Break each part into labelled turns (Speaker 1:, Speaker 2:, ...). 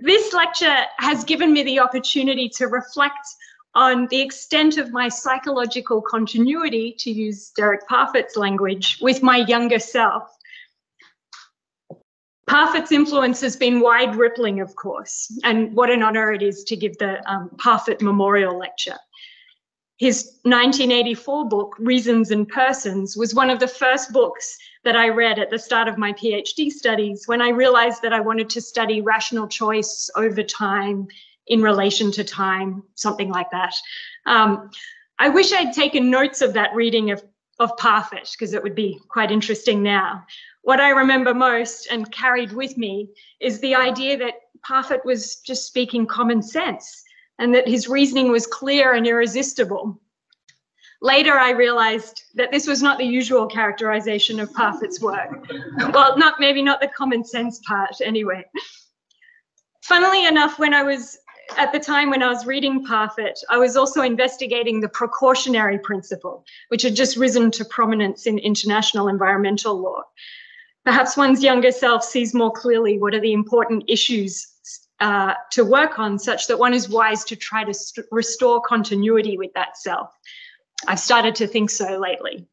Speaker 1: this lecture has given me the opportunity to reflect on the extent of my psychological continuity, to use Derek Parfit's language, with my younger self. Parfit's influence has been wide rippling, of course, and what an honor it is to give the um, Parfit Memorial Lecture. His 1984 book, Reasons and Persons, was one of the first books that I read at the start of my PhD studies when I realized that I wanted to study rational choice over time in relation to time, something like that. Um, I wish I'd taken notes of that reading of, of Parfit because it would be quite interesting now. What I remember most and carried with me is the idea that Parfit was just speaking common sense and that his reasoning was clear and irresistible. Later, I realized that this was not the usual characterization of Parfit's work. well, not maybe not the common sense part, anyway. Funnily enough, when I was at the time when I was reading Parfit, I was also investigating the precautionary principle, which had just risen to prominence in international environmental law. Perhaps one's younger self sees more clearly what are the important issues uh, to work on, such that one is wise to try to restore continuity with that self. I've started to think so lately.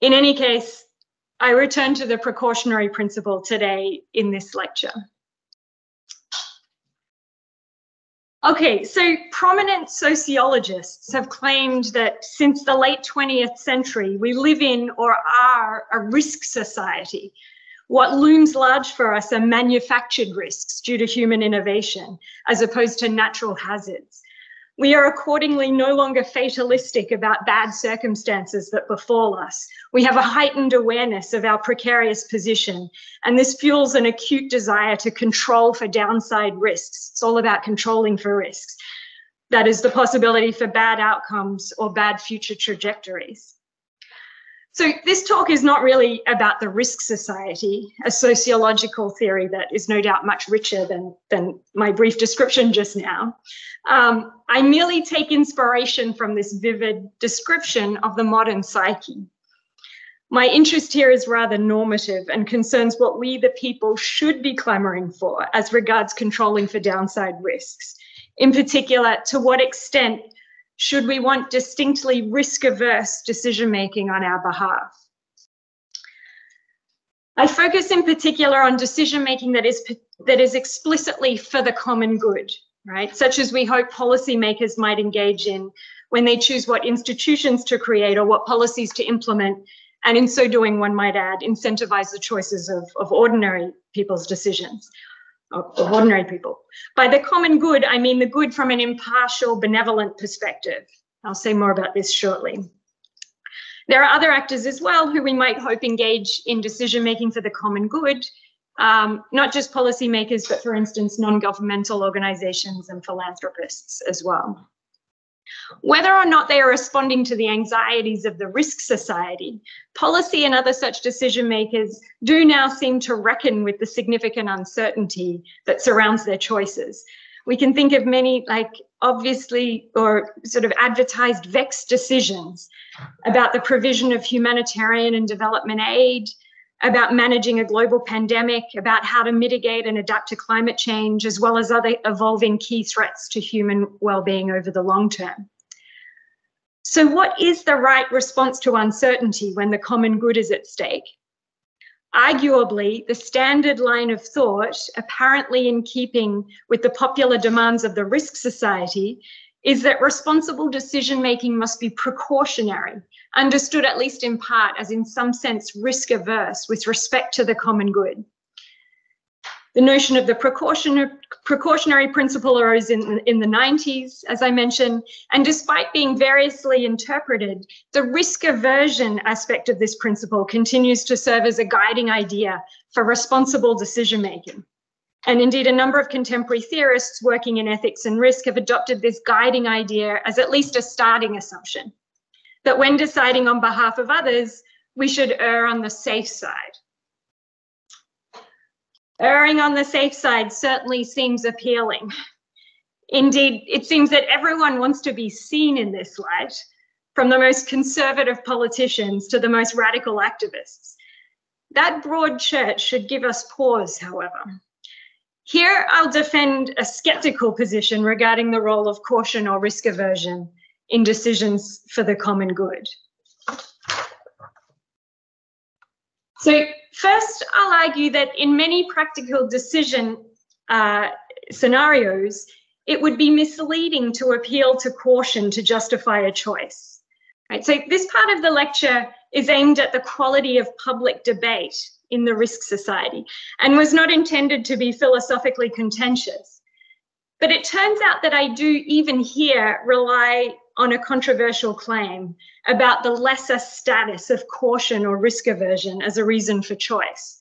Speaker 1: In any case, I return to the precautionary principle today in this lecture. Okay, so prominent sociologists have claimed that since the late 20th century, we live in or are a risk society. What looms large for us are manufactured risks due to human innovation, as opposed to natural hazards. We are accordingly no longer fatalistic about bad circumstances that befall us. We have a heightened awareness of our precarious position, and this fuels an acute desire to control for downside risks. It's all about controlling for risks. That is the possibility for bad outcomes or bad future trajectories. So this talk is not really about the risk society, a sociological theory that is no doubt much richer than, than my brief description just now. Um, I merely take inspiration from this vivid description of the modern psyche. My interest here is rather normative and concerns what we, the people, should be clamoring for as regards controlling for downside risks. In particular, to what extent should we want distinctly risk averse decision making on our behalf. I focus in particular on decision making that is, that is explicitly for the common good, right? Such as we hope policymakers might engage in when they choose what institutions to create or what policies to implement. And in so doing, one might add, incentivize the choices of, of ordinary people's decisions of ordinary people. By the common good, I mean the good from an impartial, benevolent perspective. I'll say more about this shortly. There are other actors as well who we might hope engage in decision making for the common good, um, not just policymakers, but for instance, non-governmental organizations and philanthropists as well. Whether or not they are responding to the anxieties of the risk society, policy and other such decision makers do now seem to reckon with the significant uncertainty that surrounds their choices. We can think of many, like obviously, or sort of advertised vexed decisions about the provision of humanitarian and development aid, about managing a global pandemic, about how to mitigate and adapt to climate change, as well as other evolving key threats to human well-being over the long term. So what is the right response to uncertainty when the common good is at stake? Arguably, the standard line of thought, apparently in keeping with the popular demands of the risk society, is that responsible decision making must be precautionary, understood at least in part as in some sense risk averse with respect to the common good. The notion of the precaution, precautionary principle arose in, in the 90s, as I mentioned, and despite being variously interpreted, the risk aversion aspect of this principle continues to serve as a guiding idea for responsible decision making. And indeed, a number of contemporary theorists working in ethics and risk have adopted this guiding idea as at least a starting assumption that when deciding on behalf of others, we should err on the safe side. Erring on the safe side certainly seems appealing. Indeed, it seems that everyone wants to be seen in this light, from the most conservative politicians to the most radical activists. That broad church should give us pause, however. Here, I'll defend a skeptical position regarding the role of caution or risk aversion in decisions for the common good. So first, I'll argue that in many practical decision uh, scenarios, it would be misleading to appeal to caution to justify a choice. Right, so this part of the lecture is aimed at the quality of public debate in the risk society and was not intended to be philosophically contentious. But it turns out that I do even here rely on a controversial claim about the lesser status of caution or risk aversion as a reason for choice.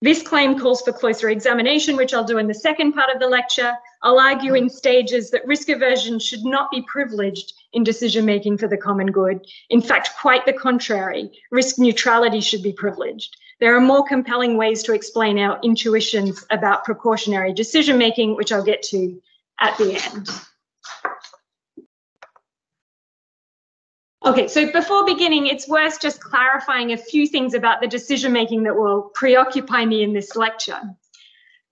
Speaker 1: This claim calls for closer examination, which I'll do in the second part of the lecture. I'll argue in stages that risk aversion should not be privileged in decision making for the common good. In fact, quite the contrary, risk neutrality should be privileged. There are more compelling ways to explain our intuitions about precautionary decision making, which I'll get to at the end. Okay, so before beginning, it's worth just clarifying a few things about the decision making that will preoccupy me in this lecture.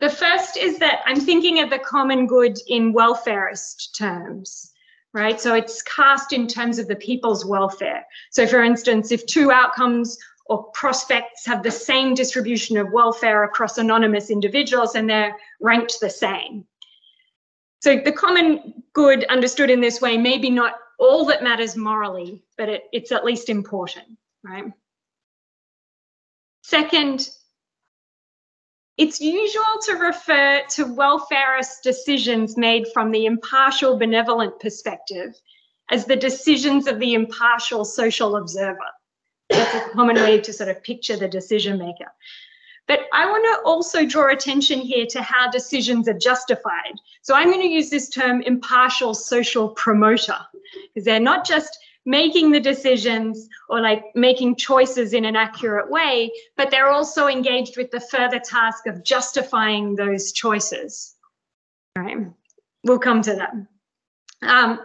Speaker 1: The first is that I'm thinking of the common good in welfarist terms, right? So it's cast in terms of the people's welfare. So, for instance, if two outcomes or prospects have the same distribution of welfare across anonymous individuals and they're ranked the same. So, the common good understood in this way may be not all that matters morally, but it, it's at least important, right? Second, it's usual to refer to welfarist decisions made from the impartial benevolent perspective as the decisions of the impartial social observer. That's a common way to sort of picture the decision maker. But I want to also draw attention here to how decisions are justified. So I'm going to use this term impartial social promoter because they're not just making the decisions or like making choices in an accurate way, but they're also engaged with the further task of justifying those choices. All right, we'll come to that. Um,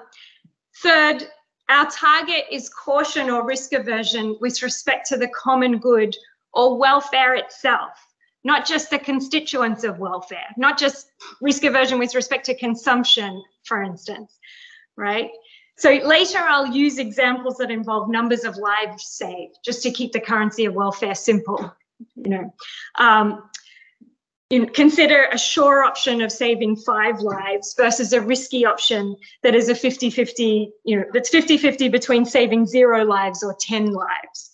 Speaker 1: third, our target is caution or risk aversion with respect to the common good or welfare itself, not just the constituents of welfare, not just risk aversion with respect to consumption, for instance, right? So later I'll use examples that involve numbers of lives saved, just to keep the currency of welfare simple, you know. Um, consider a sure option of saving five lives versus a risky option that is a 50-50, you know, that's 50-50 between saving zero lives or 10 lives.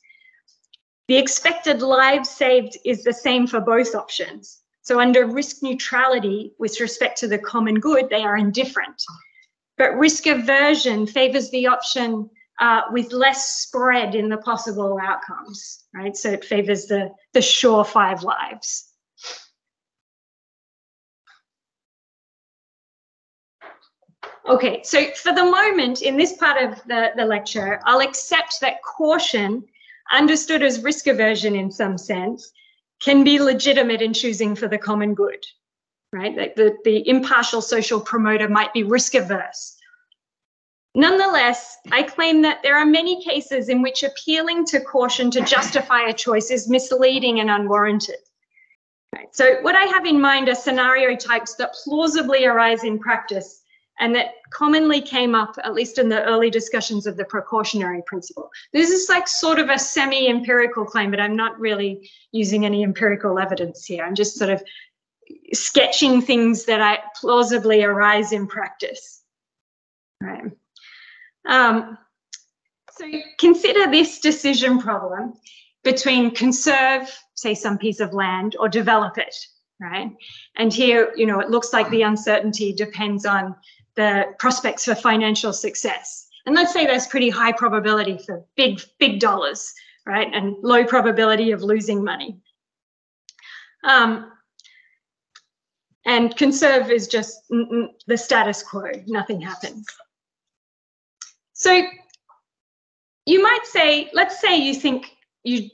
Speaker 1: The expected lives saved is the same for both options. So under risk neutrality with respect to the common good, they are indifferent. But risk aversion favors the option uh, with less spread in the possible outcomes, right? So it favors the, the sure five lives. Okay, so for the moment in this part of the, the lecture, I'll accept that caution understood as risk aversion in some sense, can be legitimate in choosing for the common good, right? That the, the impartial social promoter might be risk averse. Nonetheless, I claim that there are many cases in which appealing to caution to justify a choice is misleading and unwarranted. Right. So, what I have in mind are scenario types that plausibly arise in practice and that commonly came up, at least in the early discussions of the precautionary principle. This is like sort of a semi empirical claim, but I'm not really using any empirical evidence here. I'm just sort of sketching things that I plausibly arise in practice. Right. Um, so consider this decision problem between conserve, say, some piece of land or develop it, right? And here, you know, it looks like the uncertainty depends on the prospects for financial success. And let's say there's pretty high probability for big, big dollars, right? And low probability of losing money. Um, and conserve is just mm, mm, the status quo, nothing happens. So you might say, let's say you think you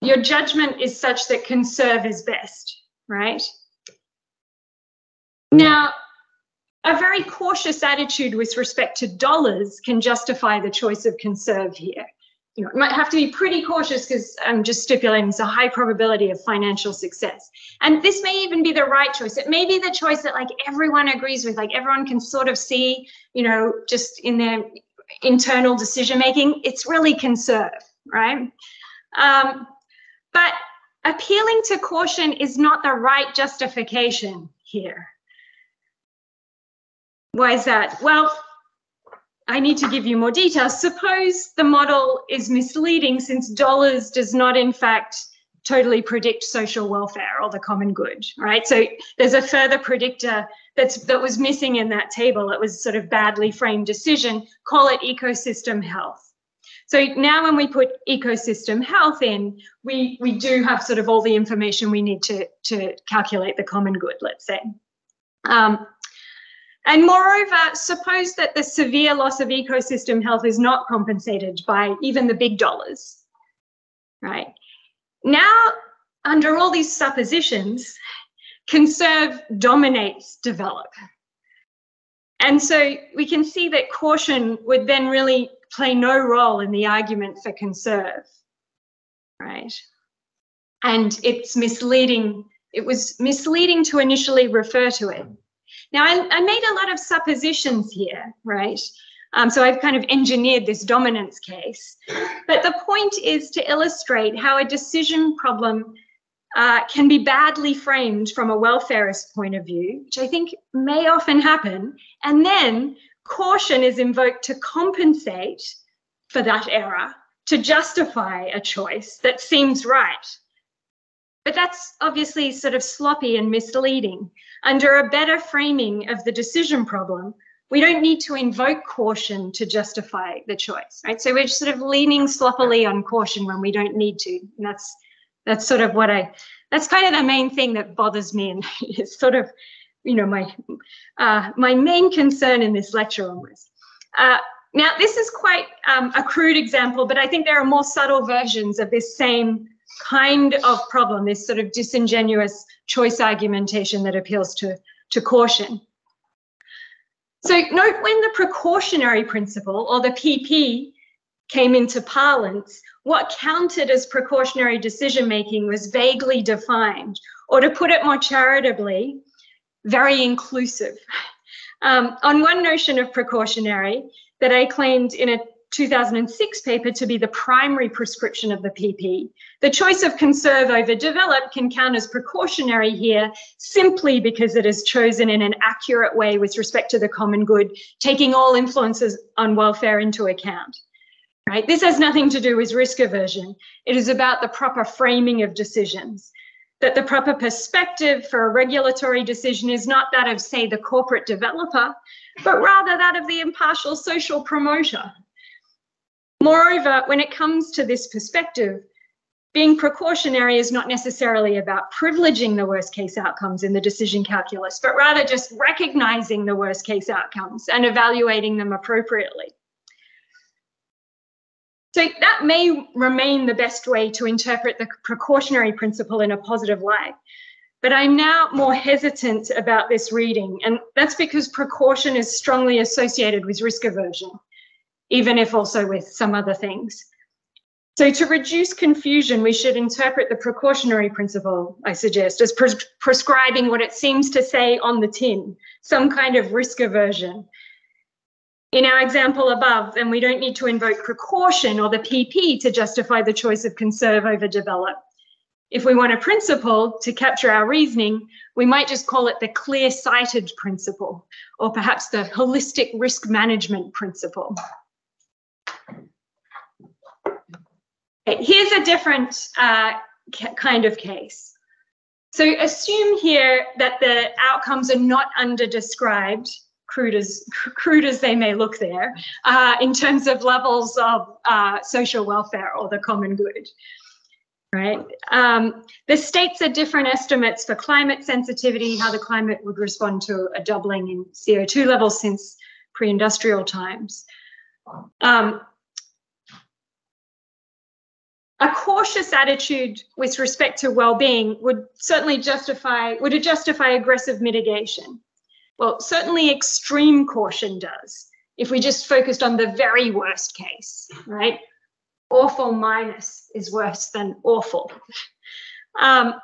Speaker 1: your judgment is such that conserve is best, right? Now, a very cautious attitude with respect to dollars can justify the choice of conserve here. You know, might have to be pretty cautious because I'm just stipulating it's a high probability of financial success. And this may even be the right choice. It may be the choice that like everyone agrees with, like everyone can sort of see, you know, just in their internal decision making. It's really conserve, right? Um, but appealing to caution is not the right justification here. Why is that? Well, I need to give you more details. Suppose the model is misleading since dollars does not, in fact, totally predict social welfare or the common good, right? So there's a further predictor that's that was missing in that table. It was sort of badly framed decision. Call it ecosystem health. So now when we put ecosystem health in, we, we do have sort of all the information we need to, to calculate the common good, let's say. Um, and moreover, suppose that the severe loss of ecosystem health is not compensated by even the big dollars, right? Now, under all these suppositions, conserve dominates develop. And so we can see that caution would then really play no role in the argument for conserve, right? And it's misleading. It was misleading to initially refer to it. Now, I, I made a lot of suppositions here, right? Um, so I've kind of engineered this dominance case. But the point is to illustrate how a decision problem uh, can be badly framed from a welfarist point of view, which I think may often happen. And then caution is invoked to compensate for that error, to justify a choice that seems right. But that's obviously sort of sloppy and misleading. Under a better framing of the decision problem, we don't need to invoke caution to justify the choice, right? So we're sort of leaning sloppily on caution when we don't need to. And that's that's sort of what I that's kind of the main thing that bothers me and is sort of you know my uh, my main concern in this lecture almost. Uh, now this is quite um, a crude example, but I think there are more subtle versions of this same kind of problem, this sort of disingenuous choice argumentation that appeals to, to caution. So note when the precautionary principle or the PP came into parlance, what counted as precautionary decision making was vaguely defined, or to put it more charitably, very inclusive. Um, on one notion of precautionary that I claimed in a 2006 paper to be the primary prescription of the PP. The choice of conserve over develop can count as precautionary here simply because it is chosen in an accurate way with respect to the common good, taking all influences on welfare into account. Right? This has nothing to do with risk aversion. It is about the proper framing of decisions. That the proper perspective for a regulatory decision is not that of, say, the corporate developer, but rather that of the impartial social promoter Moreover, when it comes to this perspective, being precautionary is not necessarily about privileging the worst case outcomes in the decision calculus, but rather just recognizing the worst case outcomes and evaluating them appropriately. So that may remain the best way to interpret the precautionary principle in a positive light. But I'm now more hesitant about this reading, and that's because precaution is strongly associated with risk aversion even if also with some other things. So to reduce confusion, we should interpret the precautionary principle, I suggest, as pres prescribing what it seems to say on the tin, some kind of risk aversion. In our example above, then we don't need to invoke precaution or the PP to justify the choice of conserve over develop. If we want a principle to capture our reasoning, we might just call it the clear-sighted principle, or perhaps the holistic risk management principle. Here's a different uh, kind of case. So assume here that the outcomes are not under-described, crude as, crude as they may look there, uh, in terms of levels of uh, social welfare or the common good. Right. Um, the states are different estimates for climate sensitivity, how the climate would respond to a doubling in CO2 levels since pre-industrial times. Um, a cautious attitude with respect to well-being would certainly justify would it justify aggressive mitigation well certainly extreme caution does if we just focused on the very worst case right awful minus is worse than awful. Um,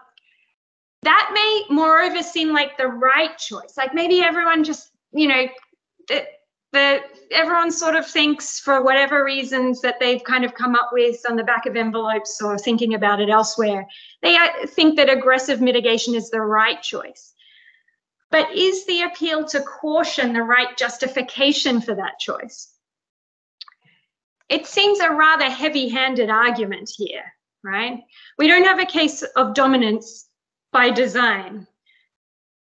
Speaker 1: that may, moreover, seem like the right choice. Like maybe everyone just, you know, the, the everyone sort of thinks for whatever reasons that they've kind of come up with on the back of envelopes or thinking about it elsewhere, they uh, think that aggressive mitigation is the right choice. But is the appeal to caution the right justification for that choice? It seems a rather heavy handed argument here, right? We don't have a case of dominance by design.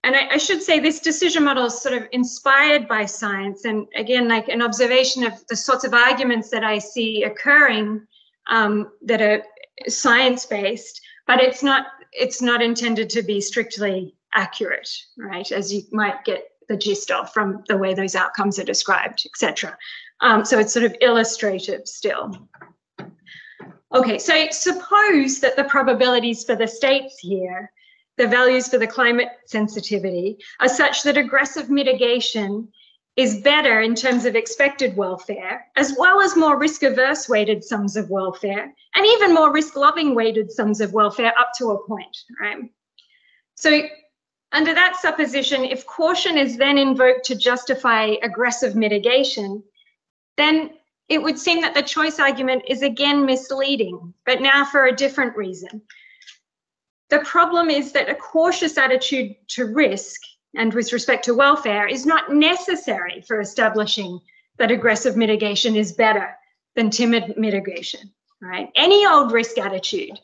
Speaker 1: And I, I, should say this decision model is sort of inspired by science. And again, like an observation of the sorts of arguments that I see occurring um, that are science based, but it's not it's not intended to be strictly accurate, right? As you might get the gist of from the way those outcomes are described, etc. Um, so it's sort of illustrative still. Okay, so suppose that the probabilities for the states here the values for the climate sensitivity are such that aggressive mitigation is better in terms of expected welfare, as well as more risk averse weighted sums of welfare, and even more risk loving weighted sums of welfare up to a point, right? So, under that supposition, if caution is then invoked to justify aggressive mitigation, then it would seem that the choice argument is again misleading, but now for a different reason. The problem is that a cautious attitude to risk and with respect to welfare is not necessary for establishing that aggressive mitigation is better than timid mitigation, right? Any old risk attitude,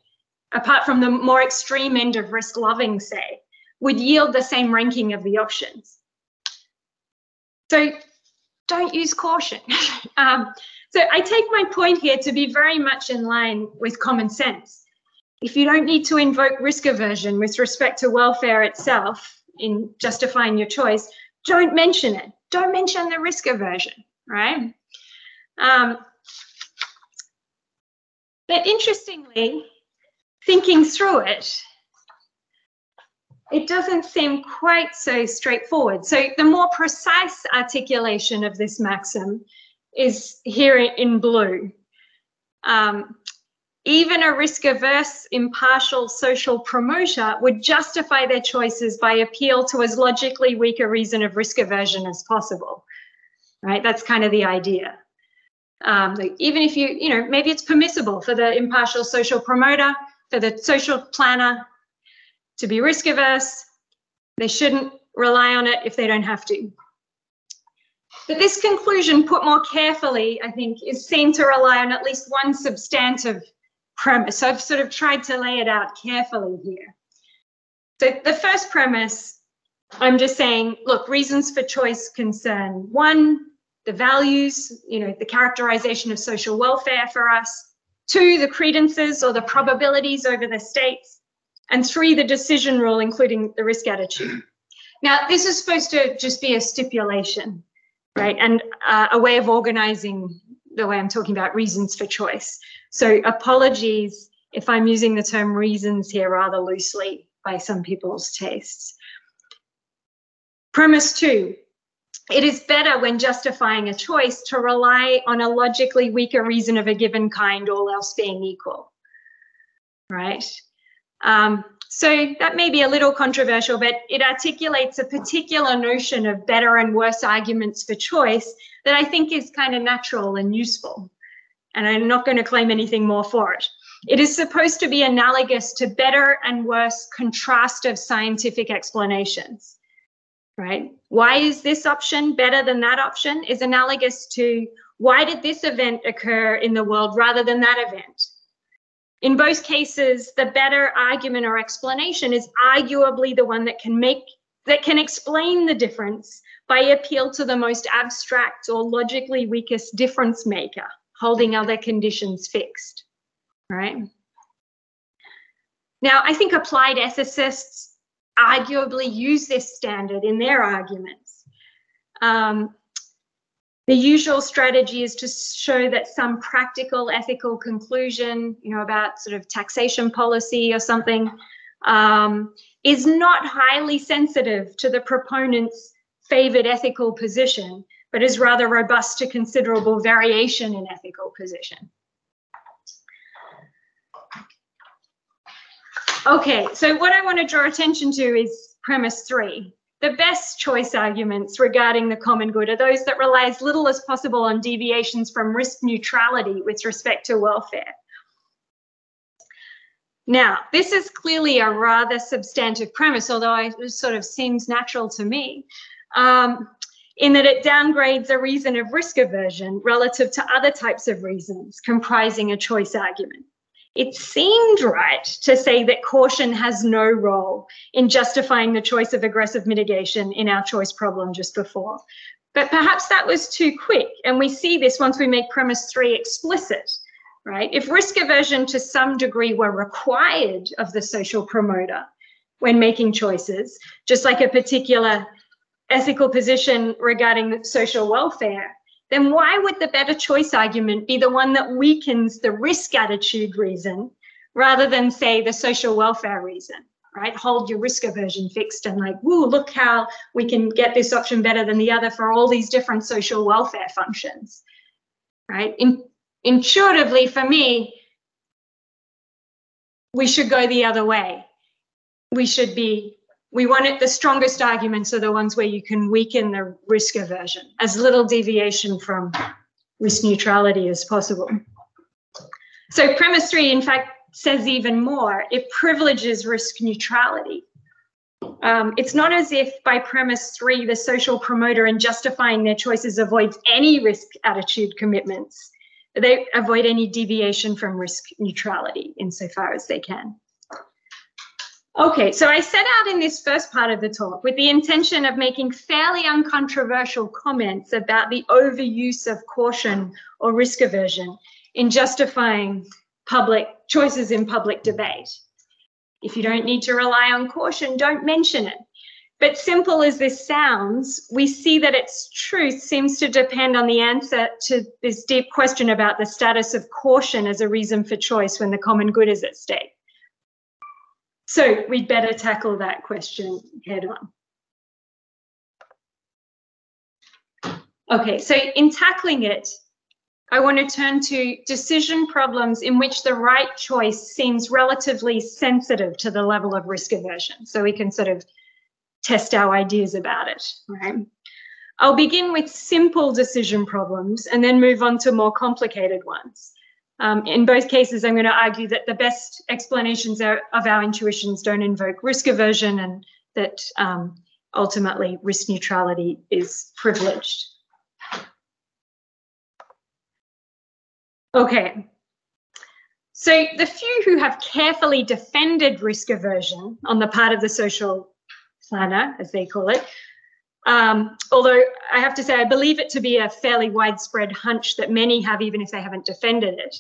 Speaker 1: apart from the more extreme end of risk loving, say, would yield the same ranking of the options. So don't use caution. um, so I take my point here to be very much in line with common sense if you don't need to invoke risk aversion with respect to welfare itself in justifying your choice, don't mention it. Don't mention the risk aversion, right? Um, but interestingly, thinking through it, it doesn't seem quite so straightforward. So the more precise articulation of this maxim is here in blue. Um, even a risk averse, impartial social promoter would justify their choices by appeal to as logically weak a reason of risk aversion as possible. Right? That's kind of the idea. Um, like even if you, you know, maybe it's permissible for the impartial social promoter, for the social planner to be risk averse. They shouldn't rely on it if they don't have to. But this conclusion, put more carefully, I think, is seen to rely on at least one substantive premise. So I've sort of tried to lay it out carefully here. So the first premise, I'm just saying, look, reasons for choice concern one, the values, you know, the characterization of social welfare for us. Two, the credences or the probabilities over the states. And three, the decision rule, including the risk attitude. Now, this is supposed to just be a stipulation, right? And uh, a way of organizing the way I'm talking about reasons for choice. So apologies if I'm using the term reasons here rather loosely by some people's tastes. Premise two, it is better when justifying a choice to rely on a logically weaker reason of a given kind, all else being equal, right? Um, so that may be a little controversial, but it articulates a particular notion of better and worse arguments for choice that I think is kind of natural and useful and I'm not going to claim anything more for it. It is supposed to be analogous to better and worse contrast of scientific explanations, right? Why is this option better than that option is analogous to why did this event occur in the world rather than that event? In both cases, the better argument or explanation is arguably the one that can make that can explain the difference by appeal to the most abstract or logically weakest difference maker holding other conditions fixed, right? Now, I think applied ethicists arguably use this standard in their arguments. Um, the usual strategy is to show that some practical ethical conclusion, you know, about sort of taxation policy or something, um, is not highly sensitive to the proponent's favored ethical position, but is rather robust to considerable variation in ethical position. Okay, so what I want to draw attention to is premise three. The best choice arguments regarding the common good are those that rely as little as possible on deviations from risk neutrality with respect to welfare. Now, this is clearly a rather substantive premise, although it sort of seems natural to me, um, in that it downgrades a reason of risk aversion relative to other types of reasons comprising a choice argument. It seemed right to say that caution has no role in justifying the choice of aggressive mitigation in our choice problem just before. But perhaps that was too quick. And we see this once we make premise three explicit, right? If risk aversion to some degree were required of the social promoter when making choices, just like a particular ethical position regarding social welfare, then why would the better choice argument be the one that weakens the risk attitude reason rather than, say, the social welfare reason? Right? Hold your risk aversion fixed and like, woo, look how we can get this option better than the other for all these different social welfare functions. Right? In, intuitively, for me, we should go the other way. We should be we want it the strongest arguments are the ones where you can weaken the risk aversion as little deviation from risk neutrality as possible. So premise three, in fact, says even more. It privileges risk neutrality. Um, it's not as if by premise three, the social promoter in justifying their choices avoids any risk attitude commitments. They avoid any deviation from risk neutrality insofar as they can. Okay, so I set out in this first part of the talk with the intention of making fairly uncontroversial comments about the overuse of caution or risk aversion in justifying public choices in public debate. If you don't need to rely on caution, don't mention it. But simple as this sounds, we see that its truth seems to depend on the answer to this deep question about the status of caution as a reason for choice when the common good is at stake. So we'd better tackle that question head on. Okay, so in tackling it, I want to turn to decision problems in which the right choice seems relatively sensitive to the level of risk aversion. So we can sort of test our ideas about it, right? I'll begin with simple decision problems and then move on to more complicated ones. Um, in both cases, I'm going to argue that the best explanations are, of our intuitions don't invoke risk aversion and that um, ultimately risk neutrality is privileged. Okay, so the few who have carefully defended risk aversion on the part of the social planner, as they call it, um, although I have to say, I believe it to be a fairly widespread hunch that many have, even if they haven't defended it,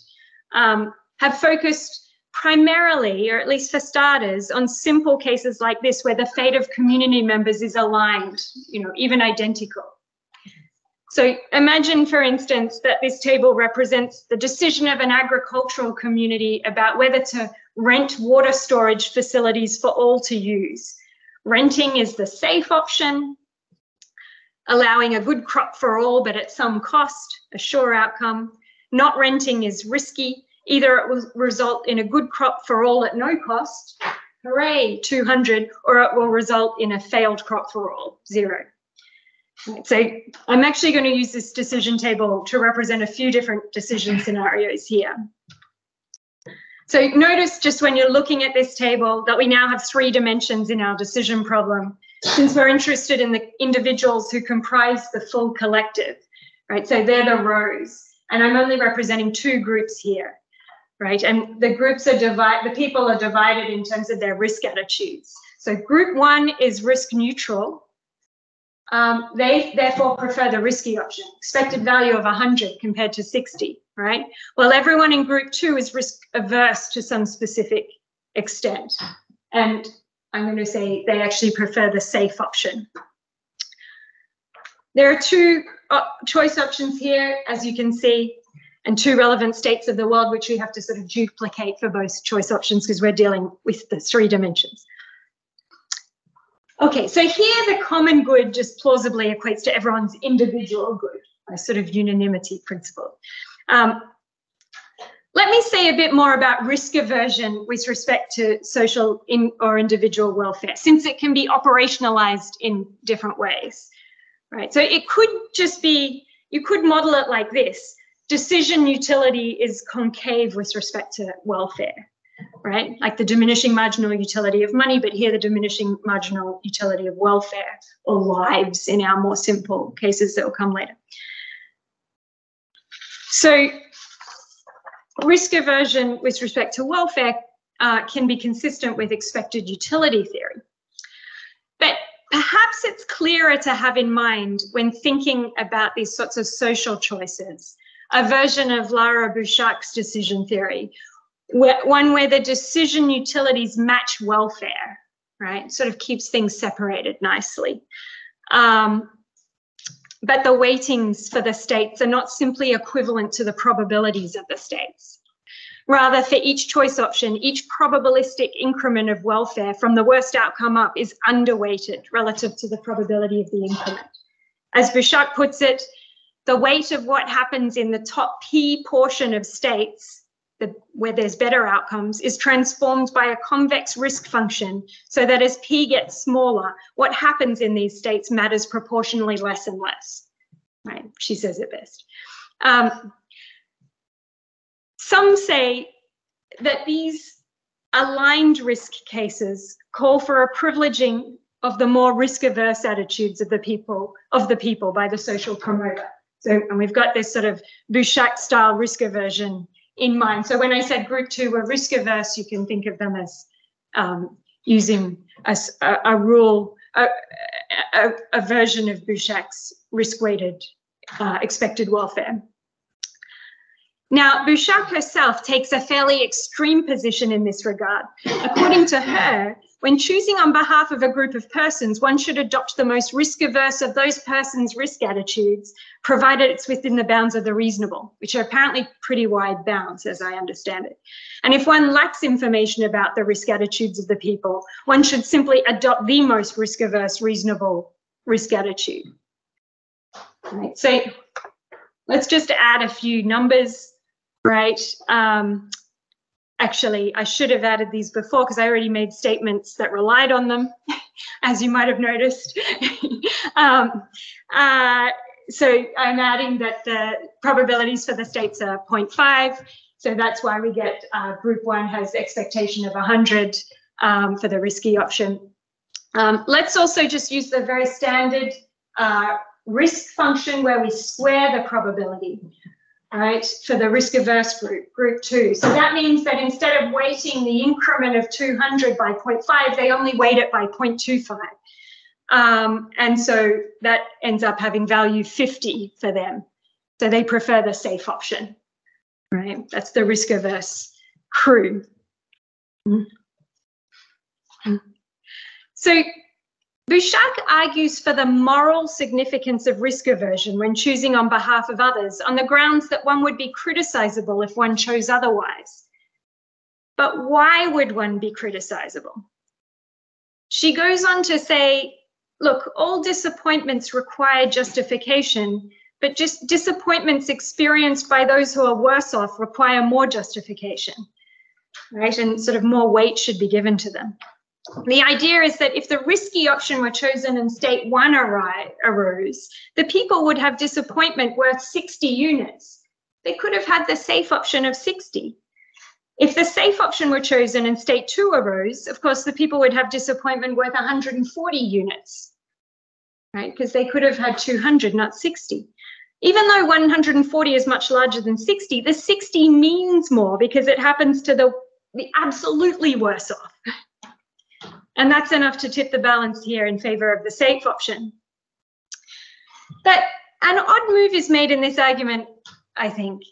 Speaker 1: um, have focused primarily, or at least for starters, on simple cases like this where the fate of community members is aligned, you know, even identical. So imagine, for instance, that this table represents the decision of an agricultural community about whether to rent water storage facilities for all to use. Renting is the safe option, allowing a good crop for all, but at some cost, a sure outcome. Not renting is risky. Either it will result in a good crop for all at no cost, hooray, 200, or it will result in a failed crop for all, zero. So I'm actually going to use this decision table to represent a few different decision scenarios here. So notice just when you're looking at this table that we now have three dimensions in our decision problem since we're interested in the individuals who comprise the full collective, right? So they're the rows. And I'm only representing two groups here, right? And the groups are divided, the people are divided in terms of their risk attitudes. So group one is risk neutral. Um, they therefore prefer the risky option, expected value of 100 compared to 60, right? Well, everyone in group two is risk averse to some specific extent. And I'm going to say they actually prefer the safe option. There are two uh, choice options here, as you can see, and two relevant states of the world, which we have to sort of duplicate for both choice options because we're dealing with the three dimensions. Okay, so here the common good just plausibly equates to everyone's individual good, a sort of unanimity principle. Um, Let me say a bit more about risk aversion with respect to social in, or individual welfare, since it can be operationalized in different ways, right? So it could just be, you could model it like this. Decision utility is concave with respect to welfare, right? Like the diminishing marginal utility of money, but here the diminishing marginal utility of welfare or lives in our more simple cases that will come later. So risk aversion with respect to welfare uh, can be consistent with expected utility theory. But perhaps it's clearer to have in mind when thinking about these sorts of social choices, a version of Lara Buchak's decision theory, one where the decision utilities match welfare, right? Sort of keeps things separated nicely. Um, but the weightings for the states are not simply equivalent to the probabilities of the states. Rather, for each choice option, each probabilistic increment of welfare from the worst outcome up is underweighted relative to the probability of the increment. As Buchak puts it, the weight of what happens in the top P portion of states the, where there's better outcomes is transformed by a convex risk function so that as P gets smaller, what happens in these states matters proportionally less and less. Right? She says it best. Um, some say that these aligned risk cases call for a privileging of the more risk-averse attitudes of the people of the people by the social promoter. So, and we've got this sort of Buchak-style risk aversion in mind. So when I said group two were risk averse, you can think of them as um, using a, a, rule, a, a, version of Buchak's risk-weighted uh, expected welfare. Now, Buchak herself takes a fairly extreme position in this regard. According to her, when choosing on behalf of a group of persons, one should adopt the most risk averse of those persons' risk attitudes, provided it's within the bounds of the reasonable, which are apparently pretty wide bounds, as I understand it. And if one lacks information about the risk attitudes of the people, one should simply adopt the most risk averse, reasonable risk attitude. Right, so let's just add a few numbers, right? Um, actually, I should have added these before because I already made statements that relied on them, as you might have noticed. um, uh, so I'm adding that the probabilities for the states are 0.5. So that's why we get uh, group one has expectation of 100 um, for the risky option. Um, let's also just use the very standard uh, risk function where we square the probability right, for the risk averse group, group two. So that means that instead of weighting the increment of 200 by 0.5, they only weight it by 0.25. Um, and so that ends up having value 50 for them. So they prefer the safe option, right? That's the risk averse crew. Mm -hmm. So Buchak argues for the moral significance of risk aversion when choosing on behalf of others on the grounds that one would be criticizable if one chose otherwise. But why would one be criticizable? She goes on to say, look, all disappointments require justification, but just disappointments experienced by those who are worse off require more justification, right? And sort of more weight should be given to them. The idea is that if the risky option were chosen and state one arose, the people would have disappointment worth 60 units. They could have had the safe option of 60. If the safe option were chosen and state two arose, of course, the people would have disappointment worth 140 units, right? Because they could have had 200, not 60. Even though 140 is much larger than 60, the 60 means more because it happens to the, the absolutely worse off. And that's enough to tip the balance here in favor of the safe option. But an odd move is made in this argument, I think.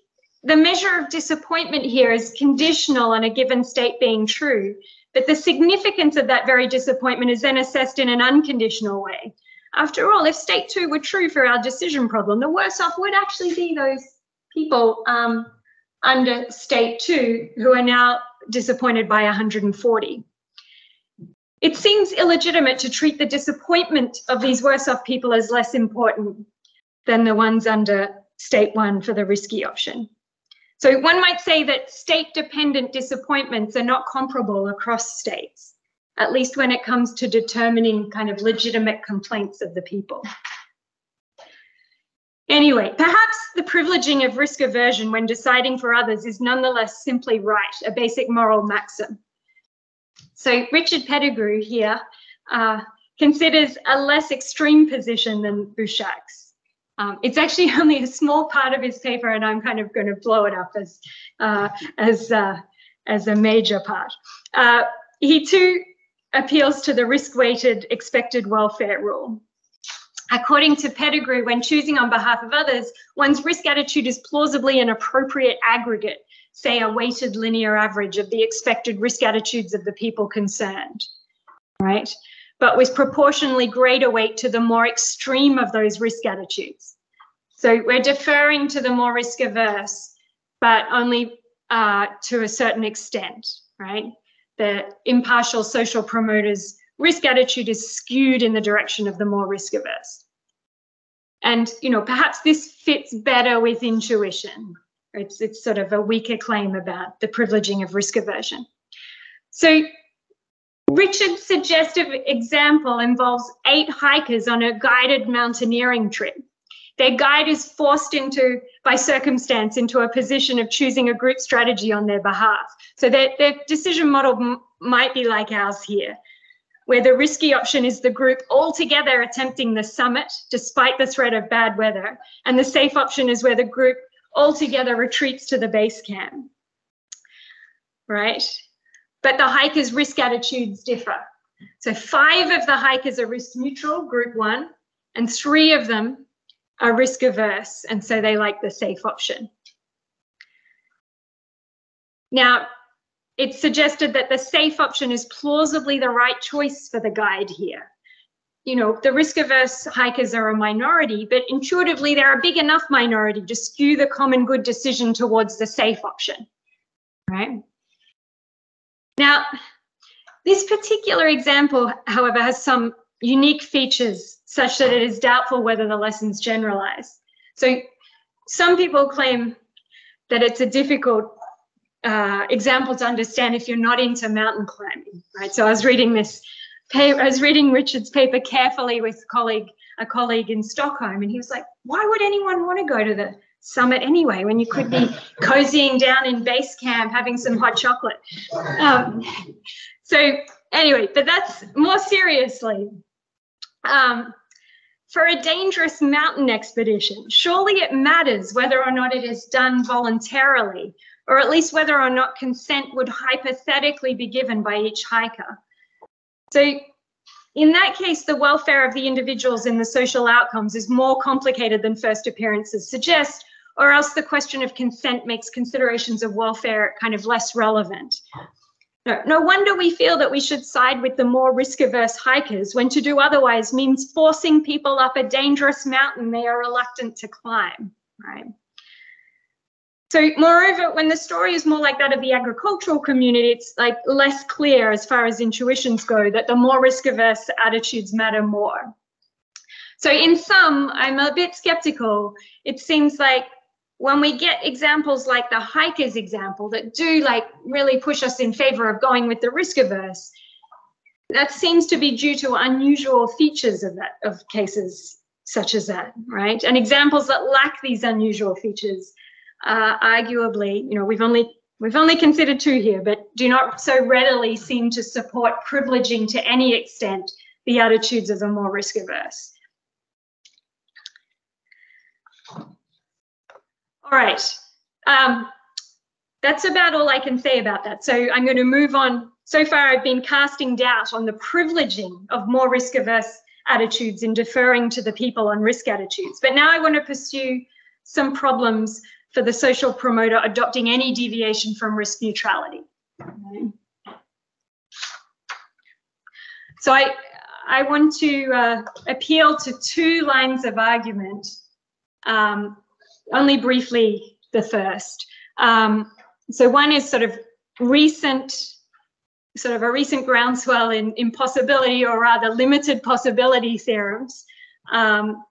Speaker 1: The measure of disappointment here is conditional on a given state being true, but the significance of that very disappointment is then assessed in an unconditional way. After all, if state two were true for our decision problem, the worse off would actually be those people um, under state two who are now disappointed by 140. It seems illegitimate to treat the disappointment of these worse off people as less important than the ones under state one for the risky option. So one might say that state-dependent disappointments are not comparable across states, at least when it comes to determining kind of legitimate complaints of the people. Anyway, perhaps the privileging of risk aversion when deciding for others is nonetheless simply right, a basic moral maxim. So Richard Pettigrew here uh, considers a less extreme position than Buchak's. Um, it's actually only a small part of his paper, and I'm kind of going to blow it up as uh, as uh, as a major part. Uh, he too appeals to the risk-weighted expected welfare rule. According to Pettigrew, when choosing on behalf of others, one's risk attitude is plausibly an appropriate aggregate, say a weighted linear average of the expected risk attitudes of the people concerned, right? But with proportionally greater weight to the more extreme of those risk attitudes. So we're deferring to the more risk averse, but only uh, to a certain extent, right? The impartial social promoters risk attitude is skewed in the direction of the more risk averse. And, you know, perhaps this fits better with intuition. It's, it's sort of a weaker claim about the privileging of risk aversion. So Richard's suggestive example involves eight hikers on a guided mountaineering trip. Their guide is forced into, by circumstance, into a position of choosing a group strategy on their behalf. So their, their decision model might be like ours here where the risky option is the group altogether attempting the summit despite the threat of bad weather. And the safe option is where the group altogether retreats to the base camp. Right? But the hikers' risk attitudes differ. So five of the hikers are risk neutral, group one, and three of them are risk averse. And so they like the safe option. Now, it's suggested that the safe option is plausibly the right choice for the guide here. You know, the risk averse hikers are a minority, but intuitively they're a big enough minority to skew the common good decision towards the safe option, right? Now, this particular example, however, has some unique features such that it is doubtful whether the lessons generalize. So some people claim that it's a difficult uh, example to understand if you're not into mountain climbing, right? So I was reading this, I was reading Richard's paper carefully with colleague, a colleague in Stockholm, and he was like, why would anyone want to go to the summit anyway when you could be cozying down in base camp having some hot chocolate? Um, so anyway, but that's more seriously. Um, for a dangerous mountain expedition, surely it matters whether or not it is done voluntarily or at least whether or not consent would hypothetically be given by each hiker. So in that case, the welfare of the individuals in the social outcomes is more complicated than first appearances suggest, or else the question of consent makes considerations of welfare kind of less relevant. No, no wonder we feel that we should side with the more risk-averse hikers when to do otherwise means forcing people up a dangerous mountain they are reluctant to climb, right? So moreover, when the story is more like that of the agricultural community, it's like less clear as far as intuitions go that the more risk averse attitudes matter more. So in sum, I'm a bit skeptical. It seems like when we get examples like the hikers example that do like really push us in favor of going with the risk averse, that seems to be due to unusual features of that of cases such as that, right? And examples that lack these unusual features uh, arguably, you know, we've only we've only considered two here, but do not so readily seem to support privileging to any extent the attitudes of the more risk averse. All right, um, that's about all I can say about that. So I'm going to move on. So far, I've been casting doubt on the privileging of more risk averse attitudes in deferring to the people on risk attitudes. But now I want to pursue some problems for the social promoter adopting any deviation from risk neutrality. So I, I want to uh, appeal to two lines of argument, um, only briefly the first. Um, so one is sort of recent, sort of a recent groundswell in impossibility or rather limited possibility theorems. Um,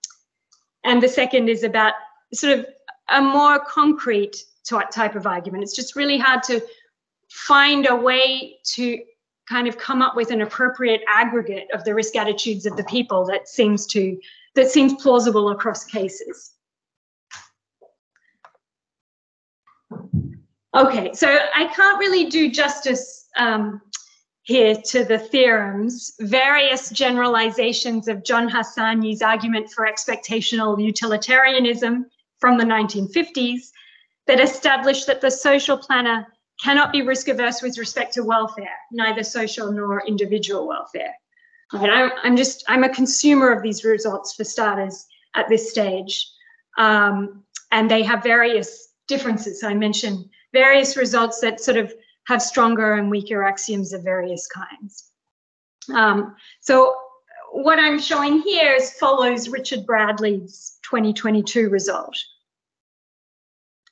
Speaker 1: and the second is about sort of a more concrete type of argument. It's just really hard to find a way to kind of come up with an appropriate aggregate of the risk attitudes of the people that seems to that seems plausible across cases. Okay, so I can't really do justice um, here to the theorems. Various generalizations of John Harsanyi's argument for expectational utilitarianism from the 1950s that established that the social planner cannot be risk averse with respect to welfare, neither social nor individual welfare. Right, I'm, I'm just, I'm a consumer of these results for starters at this stage. Um, and they have various differences. I mentioned various results that sort of have stronger and weaker axioms of various kinds. Um, so what I'm showing here is follows Richard Bradley's 2022 result.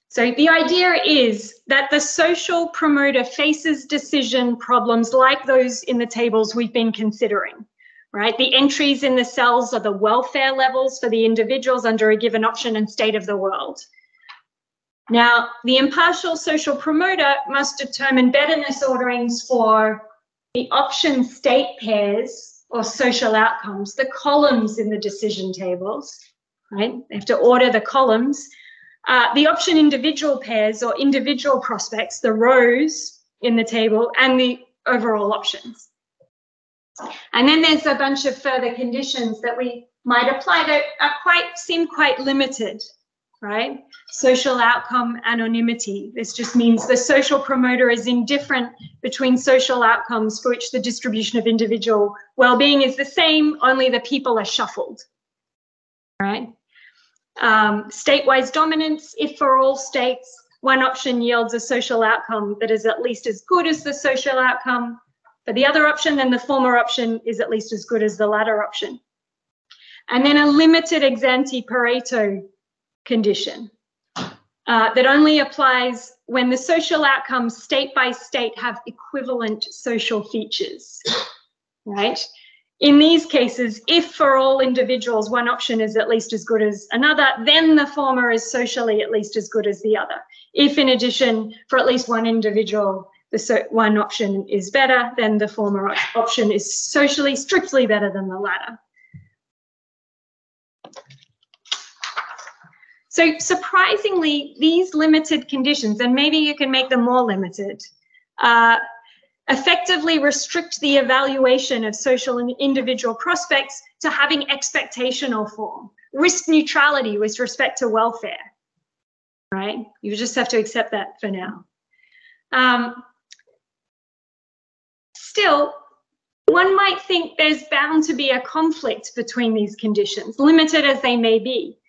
Speaker 1: So the idea is that the social promoter faces decision problems like those in the tables we've been considering, right? The entries in the cells are the welfare levels for the individuals under a given option and state of the world. Now, the impartial social promoter must determine betterness orderings for the option state pairs or social outcomes, the columns in the decision tables, right? They have to order the columns uh, the option individual pairs or individual prospects, the rows in the table, and the overall options. And then there's a bunch of further conditions that we might apply that are quite seem quite limited, right? Social outcome anonymity. This just means the social promoter is indifferent between social outcomes for which the distribution of individual well-being is the same, only the people are shuffled, right? Um, state-wise dominance, if for all states, one option yields a social outcome that is at least as good as the social outcome for the other option, then the former option is at least as good as the latter option. And then a limited ex ante Pareto condition uh, that only applies when the social outcomes state by state have equivalent social features, right? In these cases, if for all individuals one option is at least as good as another, then the former is socially at least as good as the other. If in addition, for at least one individual, the so one option is better, then the former option is socially strictly better than the latter. So surprisingly, these limited conditions, and maybe you can make them more limited, uh, effectively restrict the evaluation of social and individual prospects to having expectational form, risk neutrality with respect to welfare, right? You just have to accept that for now. Um, still, one might think there's bound to be a conflict between these conditions, limited as they may be,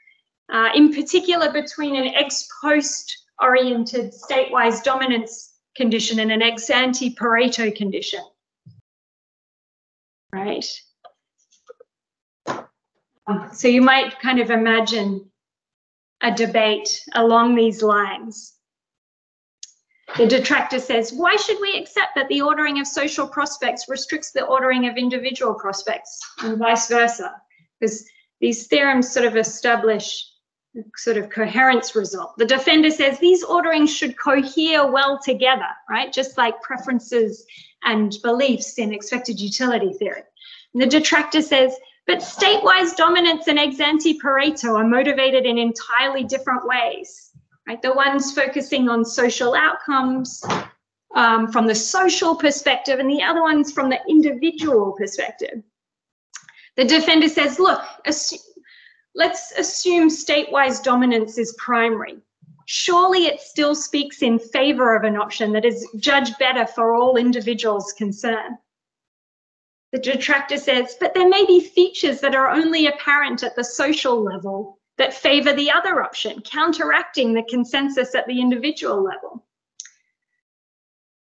Speaker 1: uh, in particular between an ex post oriented statewise dominance condition and an ex ante Pareto condition. Right? So you might kind of imagine a debate along these lines. The detractor says, why should we accept that the ordering of social prospects restricts the ordering of individual prospects and vice versa? Because these theorems sort of establish sort of coherence result. The defender says these orderings should cohere well together, right? Just like preferences and beliefs in expected utility theory. And the detractor says, but statewise dominance and ex ante Pareto are motivated in entirely different ways, right? The ones focusing on social outcomes um, from the social perspective and the other ones from the individual perspective. The defender says, look, Let's assume statewise dominance is primary. Surely it still speaks in favor of an option that is judged better for all individuals concerned. The detractor says, but there may be features that are only apparent at the social level that favor the other option, counteracting the consensus at the individual level.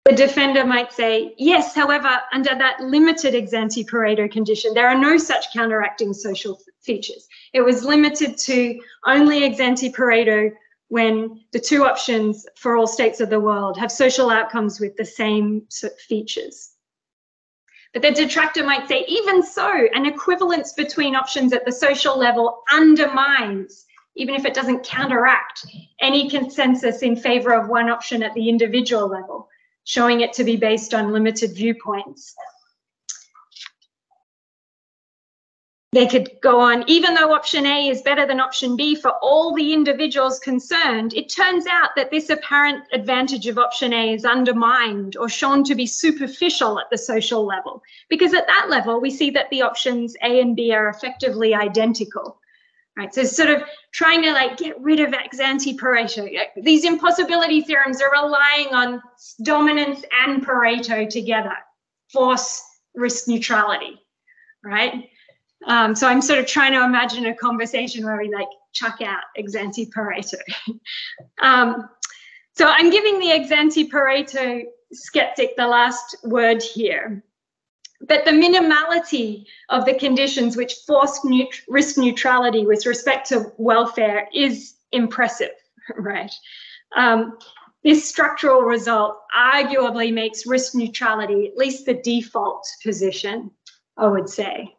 Speaker 1: The defender might say, yes, however, under that limited ex ante Pareto condition, there are no such counteracting social features. It was limited to only ex ante Pareto when the two options for all states of the world have social outcomes with the same features. But the detractor might say, even so, an equivalence between options at the social level undermines even if it doesn't counteract any consensus in favor of one option at the individual level, showing it to be based on limited viewpoints. They could go on, even though option A is better than option B for all the individuals concerned, it turns out that this apparent advantage of option A is undermined or shown to be superficial at the social level. Because at that level, we see that the options A and B are effectively identical. Right, so sort of trying to like get rid of ex ante Pareto. These impossibility theorems are relying on dominance and Pareto together, force risk neutrality, right? Um, so I'm sort of trying to imagine a conversation where we like chuck out ex ante Pareto. um, so I'm giving the ex ante Pareto skeptic the last word here. But the minimality of the conditions which force neut risk neutrality with respect to welfare is impressive, right? Um, this structural result arguably makes risk neutrality at least the default position, I would say.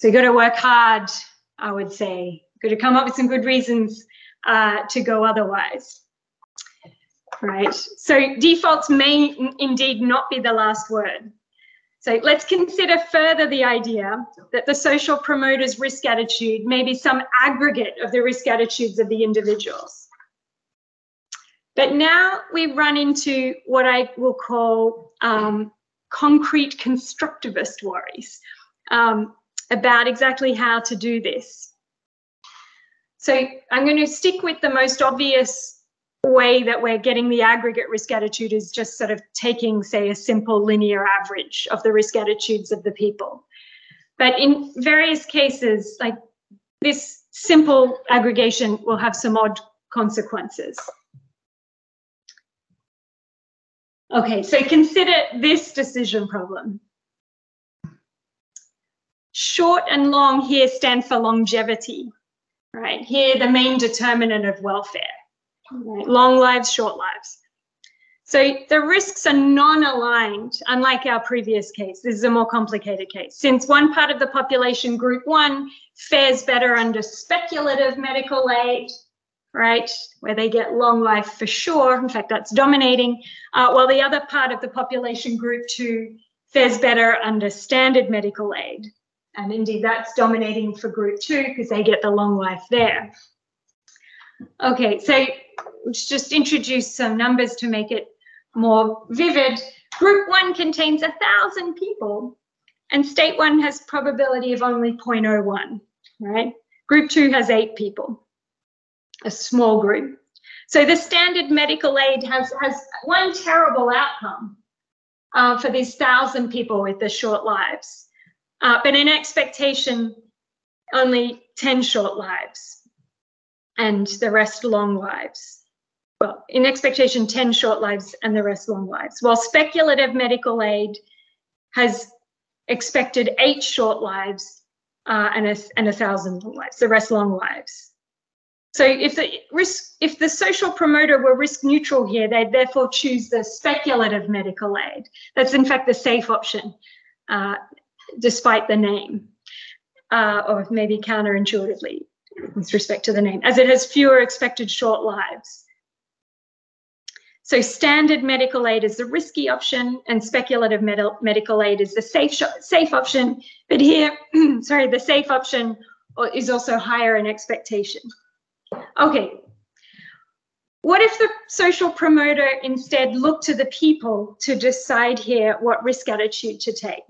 Speaker 1: So you got to work hard, I would say. Got to come up with some good reasons uh, to go otherwise. Right. So defaults may indeed not be the last word. So let's consider further the idea that the social promoter's risk attitude may be some aggregate of the risk attitudes of the individuals. But now we run into what I will call um, concrete constructivist worries. Um, about exactly how to do this. So I'm going to stick with the most obvious way that we're getting the aggregate risk attitude is just sort of taking, say, a simple linear average of the risk attitudes of the people. But in various cases, like this simple aggregation will have some odd consequences. Okay, so consider this decision problem. Short and long here stand for longevity, right? Here, the main determinant of welfare, right? long lives, short lives. So the risks are non-aligned, unlike our previous case. This is a more complicated case. Since one part of the population, group one, fares better under speculative medical aid, right, where they get long life for sure. In fact, that's dominating. Uh, while the other part of the population, group two, fares better under standard medical aid. And indeed, that's dominating for group two because they get the long life there. Okay, so let's just introduce some numbers to make it more vivid. Group one contains a thousand people and state one has probability of only 0.01, right? Group two has eight people, a small group. So the standard medical aid has, has one terrible outcome uh, for these thousand people with the short lives. Uh, but in expectation, only 10 short lives and the rest long lives. Well, in expectation, 10 short lives and the rest long lives. While speculative medical aid has expected eight short lives uh, and, a, and a thousand long lives, the rest long lives. So if the risk, if the social promoter were risk neutral here, they'd therefore choose the speculative medical aid. That's in fact the safe option. Uh, despite the name, uh, or maybe counterintuitively with respect to the name, as it has fewer expected short lives. So standard medical aid is the risky option and speculative med medical aid is the safe, safe option. But here, sorry, the safe option is also higher in expectation. Okay. What if the social promoter instead looked to the people to decide here what risk attitude to take?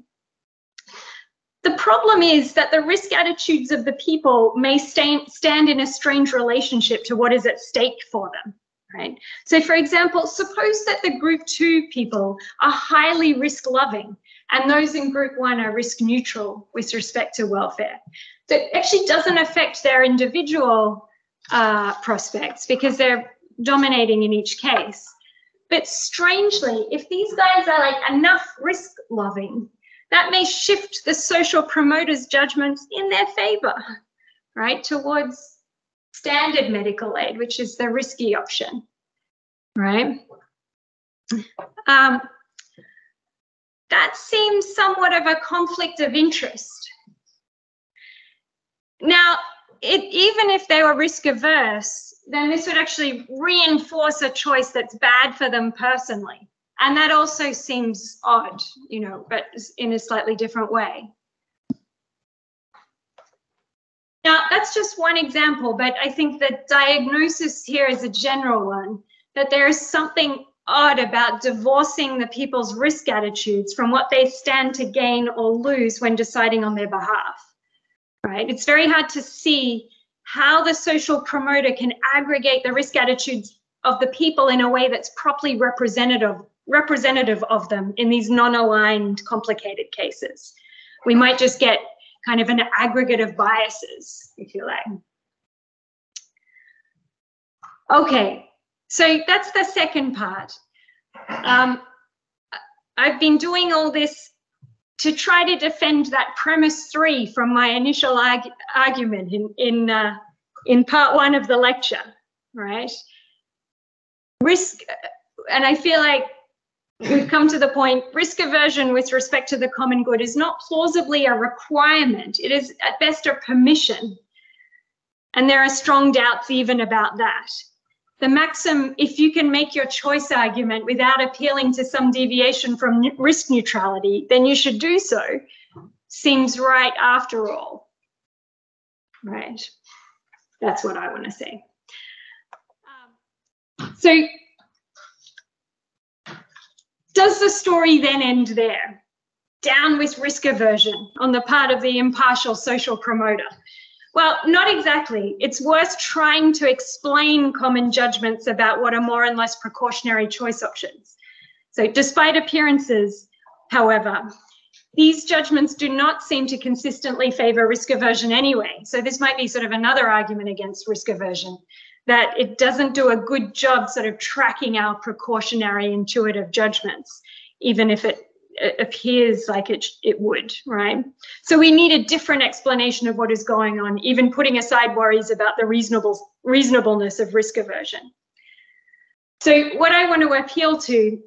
Speaker 1: The problem is that the risk attitudes of the people may stand, stand in a strange relationship to what is at stake for them, right? So for example, suppose that the group two people are highly risk loving and those in group one are risk neutral with respect to welfare. That actually doesn't affect their individual uh, prospects because they're dominating in each case. But strangely, if these guys are like enough risk loving that may shift the social promoters' judgments in their favor, right, towards standard medical aid, which is the risky option, right? Um, that seems somewhat of a conflict of interest. Now, it, even if they were risk averse, then this would actually reinforce a choice that's bad for them personally. And that also seems odd, you know, but in a slightly different way. Now, that's just one example, but I think the diagnosis here is a general one that there is something odd about divorcing the people's risk attitudes from what they stand to gain or lose when deciding on their behalf. Right? It's very hard to see how the social promoter can aggregate the risk attitudes of the people in a way that's properly representative representative of them in these non-aligned complicated cases. We might just get kind of an aggregate of biases, if you like. Okay, so that's the second part. Um, I've been doing all this to try to defend that premise three from my initial arg argument in in uh, in part one of the lecture, right? Risk, and I feel like we've come to the point risk aversion with respect to the common good is not plausibly a requirement. It is at best a permission. And there are strong doubts even about that. The maxim, if you can make your choice argument without appealing to some deviation from risk neutrality, then you should do so, seems right after all. Right. That's what I want to say. Um, so does the story then end there? Down with risk aversion on the part of the impartial social promoter. Well, not exactly. It's worth trying to explain common judgments about what are more and less precautionary choice options. So, despite appearances, however, these judgments do not seem to consistently favor risk aversion anyway. So, this might be sort of another argument against risk aversion that it doesn't do a good job sort of tracking our precautionary intuitive judgments, even if it, appears like it, it would, right? So we need a different explanation of what is going on, even putting aside worries about the reasonable reasonableness of risk aversion. So what I want to appeal to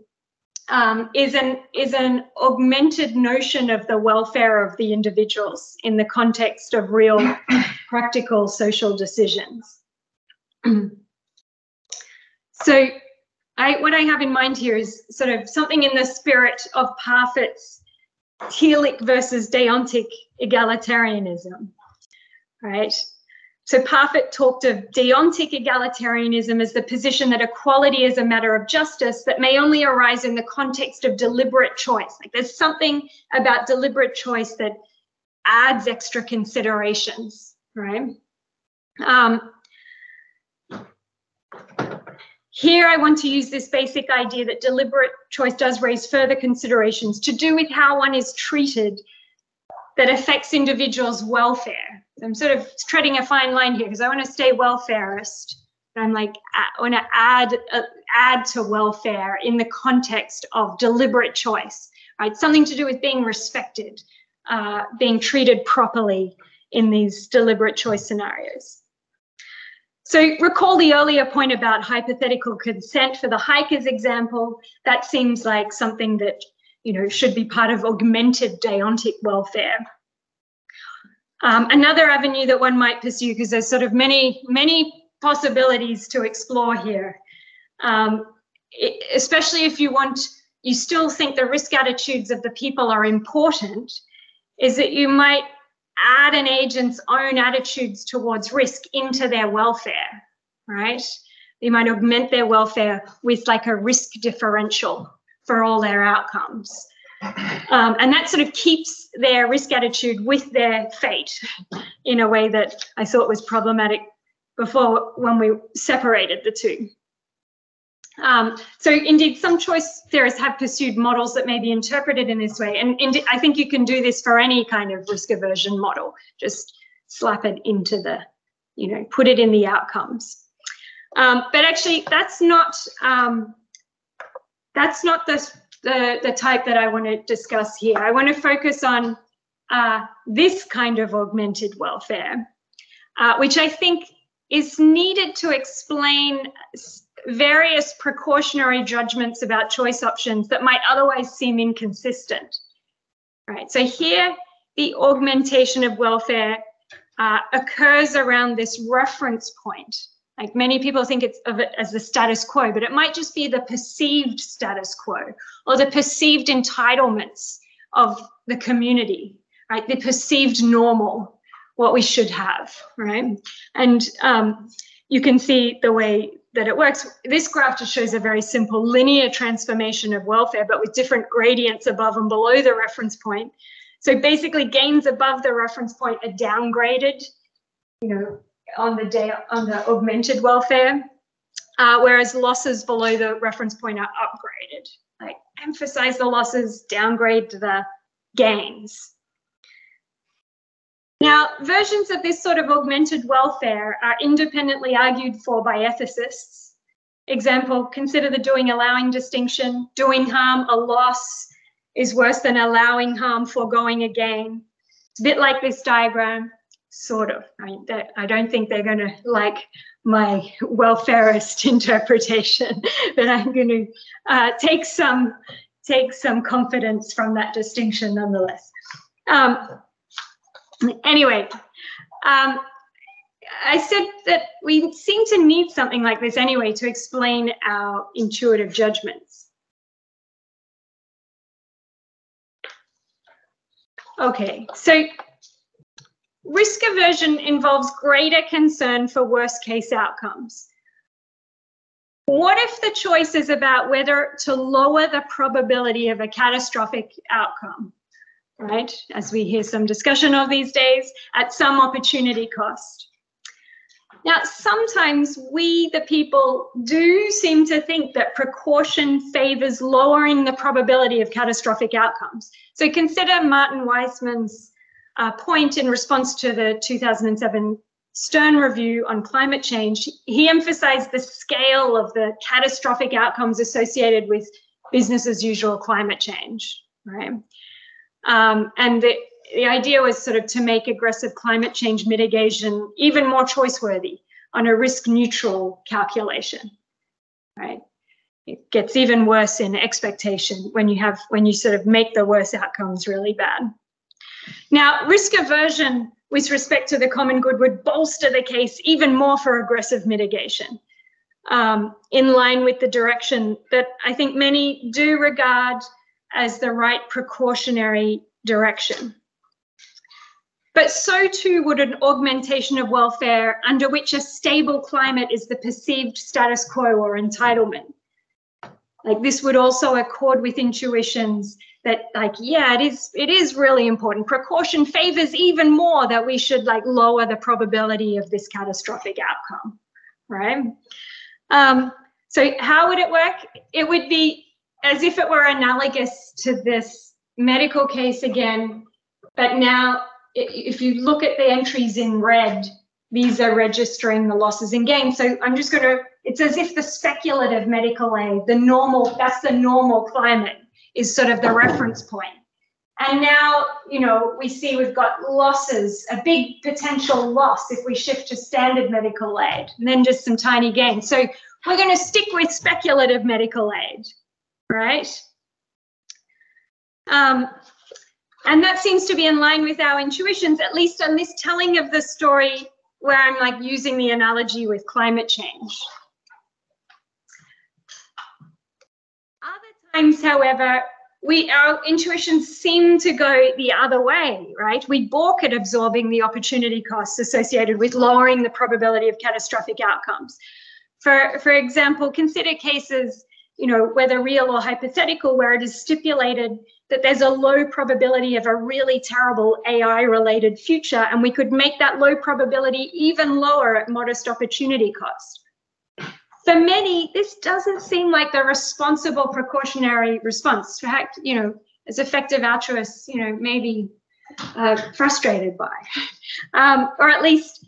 Speaker 1: um, is an is an augmented notion of the welfare of the individuals in the context of real practical social decisions. so I, what I have in mind here is sort of something in the spirit of Parfit's telic versus deontic egalitarianism, right? So Parfit talked of deontic egalitarianism as the position that equality is a matter of justice that may only arise in the context of deliberate choice. Like there's something about deliberate choice that adds extra considerations, right? Um, here, I want to use this basic idea that deliberate choice does raise further considerations to do with how one is treated that affects individuals' welfare. I'm sort of treading a fine line here because I want to stay welfarist. But I'm like, I want to add uh, add to welfare in the context of deliberate choice, right? Something to do with being respected, uh, being treated properly in these deliberate choice scenarios. So recall the earlier point about hypothetical consent for the hikers example. That seems like something that you know should be part of augmented deontic welfare. Um, another avenue that one might pursue, because there's sort of many, many possibilities to explore here, um, it, especially if you want, you still think the risk attitudes of the people are important, is that you might add an agent's own attitudes towards risk into their welfare, right? They might augment their welfare with like a risk differential for all their outcomes. Um, and that sort of keeps their risk attitude with their fate in a way that I thought was problematic before when we separated the two. Um, so indeed, some choice theorists have pursued models that may be interpreted in this way. And indeed, I think you can do this for any kind of risk aversion model. Just slap it into the, you know, put it in the outcomes. Um, but actually, that's not um, that's not the, the, the type that I want to discuss here. I want to focus on uh, this kind of augmented welfare, uh, which I think is needed to explain various precautionary judgments about choice options that might otherwise seem inconsistent. Right, so here the augmentation of welfare uh, occurs around this reference point. Like many people think it's of it as the status quo, but it might just be the perceived status quo or the perceived entitlements of the community, right? The perceived normal, what we should have, right? And um, you can see the way that it works. This graph just shows a very simple linear transformation of welfare, but with different gradients above and below the reference point. So basically gains above the reference point are downgraded, you know, on the day on the augmented welfare, uh, whereas losses below the reference point are upgraded. Like emphasize the losses, downgrade the gains. Now, versions of this sort of augmented welfare are independently argued for by ethicists. Example, consider the doing allowing distinction. Doing harm, a loss, is worse than allowing harm, foregoing a gain. It's a bit like this diagram, sort of. I, I don't think they're going to like my welfarist interpretation, but I'm going to uh, take some take some confidence from that distinction nonetheless. Um, anyway, um, I said that we seem to need something like this anyway to explain our intuitive judgments. Okay, so risk aversion involves greater concern for worst case outcomes. What if the choice is about whether to lower the probability of a catastrophic outcome, right? As we hear some discussion of these days, at some opportunity cost. Now, sometimes we, the people, do seem to think that precaution favors lowering the probability of catastrophic outcomes. So consider Martin Weitzman's uh, point in response to the 2007 Stern review on climate change. He emphasized the scale of the catastrophic outcomes associated with business as usual climate change, right? Um, and the, the idea was sort of to make aggressive climate change mitigation even more choice worthy on a risk neutral calculation, right? It gets even worse in expectation when you have when you sort of make the worst outcomes really bad. Now, risk aversion with respect to the common good would bolster the case even more for aggressive mitigation, um, in line with the direction that I think many do regard as the right precautionary direction. But so too would an augmentation of welfare under which a stable climate is the perceived status quo or entitlement. Like this would also accord with intuitions that like, yeah, it is, it is really important. Precaution favors even more that we should like lower the probability of this catastrophic outcome, right? Um, so how would it work? It would be as if it were analogous to this medical case again, but now if you look at the entries in red, these are registering the losses and gains. So I'm just going to, it's as if the speculative medical aid, the normal, that's the normal climate, is sort of the reference point. And now, you know, we see we've got losses, a big potential loss if we shift to standard medical aid, and then just some tiny gains. So we're going to stick with speculative medical aid, right? Um, and that seems to be in line with our intuitions, at least on this telling of the story where I'm like using the analogy with climate change. Other times, however, we our intuitions seem to go the other way, right? We balk at absorbing the opportunity costs associated with lowering the probability of catastrophic outcomes. For, for example, consider cases, you know, whether real or hypothetical, where it is stipulated that there's a low probability of a really terrible AI related future, and we could make that low probability even lower at modest opportunity cost. For many, this doesn't seem like the responsible precautionary response. In fact, you know, as effective altruists, you know, maybe uh, frustrated by, um, or at least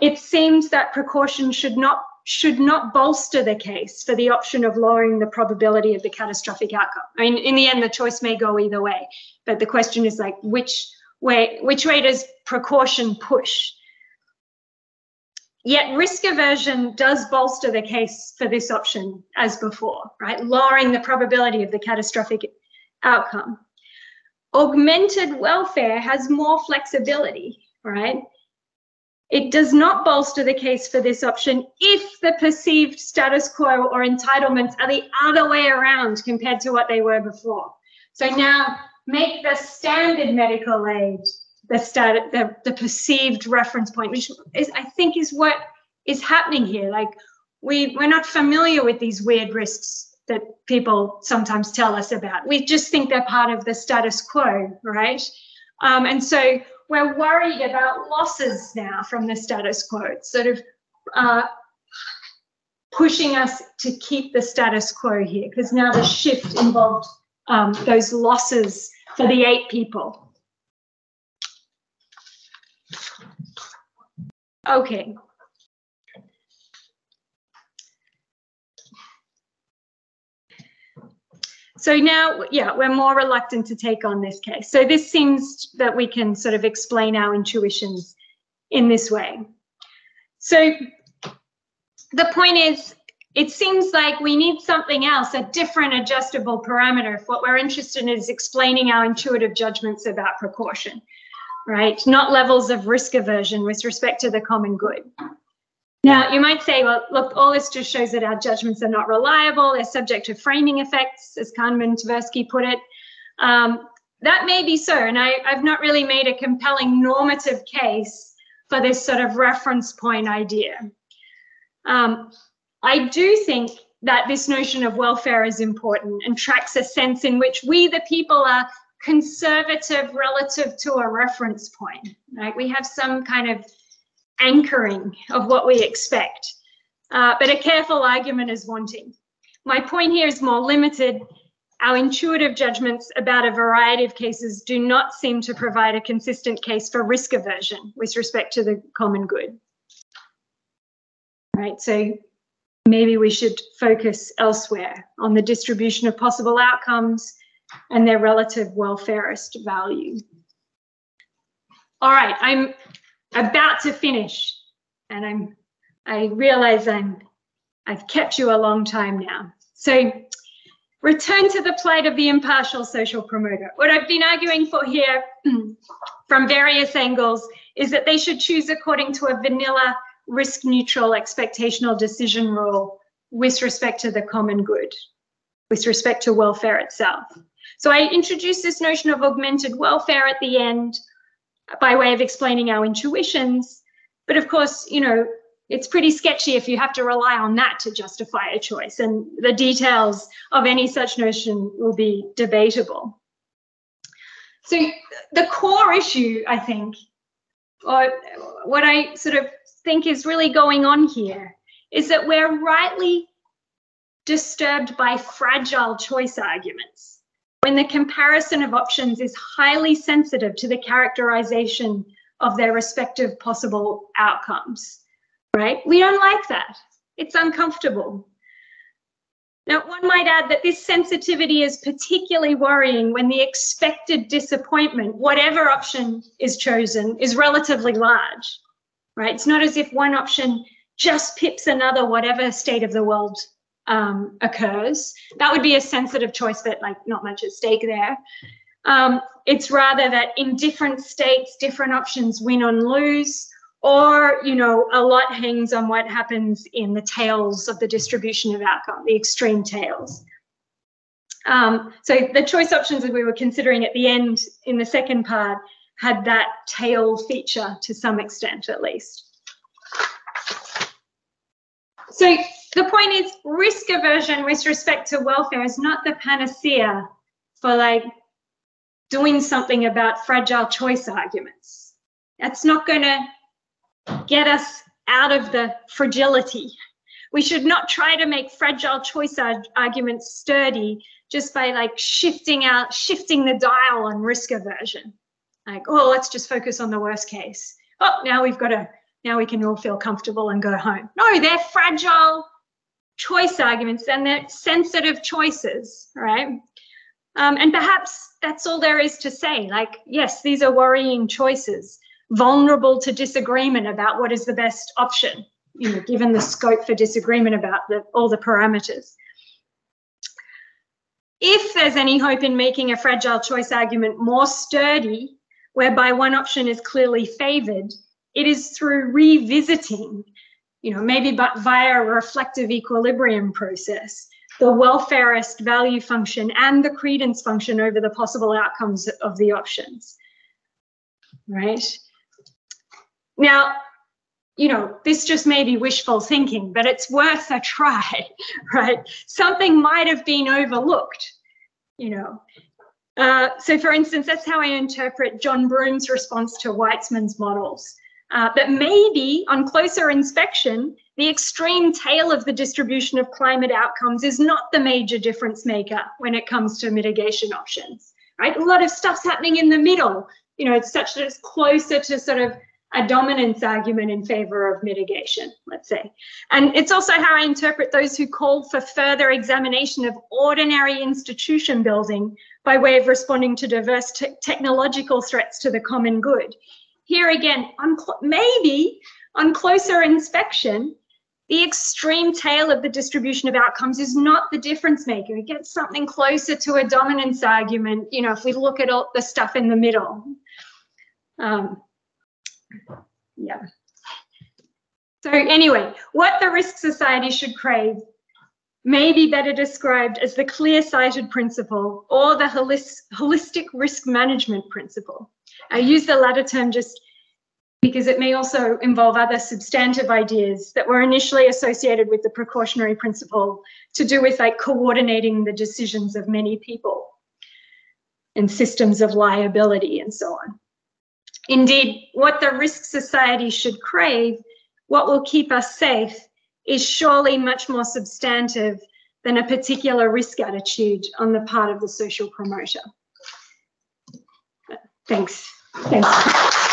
Speaker 1: it seems that precaution should not should not bolster the case for the option of lowering the probability of the catastrophic outcome. I mean, in the end, the choice may go either way, but the question is like, which way, which way does precaution push? Yet risk aversion does bolster the case for this option as before, right? Lowering the probability of the catastrophic outcome. Augmented welfare has more flexibility, right? It does not bolster the case for this option if the perceived status quo or entitlements are the other way around compared to what they were before. So now make the standard medical aid the stat the, the perceived reference point, which is I think is what is happening here. Like we we're not familiar with these weird risks that people sometimes tell us about. We just think they're part of the status quo, right? Um, and so we're worried about losses now from the status quo. Sort of uh, pushing us to keep the status quo here because now the shift involved um, those losses for the eight people. Okay, So now, yeah, we're more reluctant to take on this case. So this seems that we can sort of explain our intuitions in this way. So the point is, it seems like we need something else, a different adjustable parameter if what we're interested in is explaining our intuitive judgments about precaution, right? Not levels of risk aversion with respect to the common good. Now, you might say, well, look, all this just shows that our judgments are not reliable. They're subject to framing effects, as Kahneman Tversky put it. Um, that may be so, and I, I've not really made a compelling normative case for this sort of reference point idea. Um, I do think that this notion of welfare is important and tracks a sense in which we, the people, are conservative relative to a reference point. Right? We have some kind of anchoring of what we expect. Uh, but a careful argument is wanting. My point here is more limited. Our intuitive judgments about a variety of cases do not seem to provide a consistent case for risk aversion with respect to the common good. Right, so maybe we should focus elsewhere on the distribution of possible outcomes and their relative welfarist value. All right, I'm about to finish, and I'm I realize I'm I've kept you a long time now. So return to the plight of the impartial social promoter. What I've been arguing for here from various angles is that they should choose according to a vanilla risk neutral expectational decision rule with respect to the common good, with respect to welfare itself. So I introduced this notion of augmented welfare at the end by way of explaining our intuitions. But of course, you know, it's pretty sketchy if you have to rely on that to justify a choice, and the details of any such notion will be debatable. So, the core issue, I think, or what I sort of think is really going on here, is that we're rightly disturbed by fragile choice arguments when the comparison of options is highly sensitive to the characterization of their respective possible outcomes, right? We don't like that. It's uncomfortable. Now, one might add that this sensitivity is particularly worrying when the expected disappointment, whatever option is chosen, is relatively large, right? It's not as if one option just pips another, whatever state of the world um, occurs. That would be a sensitive choice, but like not much at stake there. Um, it's rather that in different states, different options win and lose, or you know, a lot hangs on what happens in the tails of the distribution of outcome, the extreme tails. Um, so the choice options that we were considering at the end in the second part had that tail feature to some extent, at least. So the point is risk aversion with respect to welfare is not the panacea for like doing something about fragile choice arguments. That's not going to get us out of the fragility. We should not try to make fragile choice arguments sturdy just by like shifting out, shifting the dial on risk aversion. Like, oh, let's just focus on the worst case. Oh, now we've got to, now we can all feel comfortable and go home. No, they're fragile choice arguments and they're sensitive choices, right? Um, and perhaps that's all there is to say. Like, yes, these are worrying choices, vulnerable to disagreement about what is the best option, you know, given the scope for disagreement about the, all the parameters. If there's any hope in making a fragile choice argument more sturdy, whereby one option is clearly favored, it is through revisiting, you know, maybe but via a reflective equilibrium process, the welfarist value function and the credence function over the possible outcomes of the options, right? Now, you know, this just may be wishful thinking, but it's worth a try, right? Something might have been overlooked, you know. Uh, so for instance, that's how I interpret John Broome's response to Weitzman's models. Uh, but maybe on closer inspection, the extreme tail of the distribution of climate outcomes is not the major difference maker when it comes to mitigation options, right? A lot of stuff's happening in the middle. You know, it's such that it's closer to sort of a dominance argument in favor of mitigation, let's say. And it's also how I interpret those who call for further examination of ordinary institution building by way of responding to diverse te technological threats to the common good. Here again, on maybe on closer inspection, the extreme tail of the distribution of outcomes is not the difference maker. It gets something closer to a dominance argument, you know, if we look at all the stuff in the middle. Um, yeah. So anyway, what the risk society should crave may be better described as the clear-sighted principle or the holistic risk management principle. I use the latter term just because it may also involve other substantive ideas that were initially associated with the precautionary principle to do with like coordinating the decisions of many people and systems of liability and so on. Indeed, what the risk society should crave, what will keep us safe, is surely much more substantive than a particular risk attitude on the part of the social promoter. Thanks. Thanks.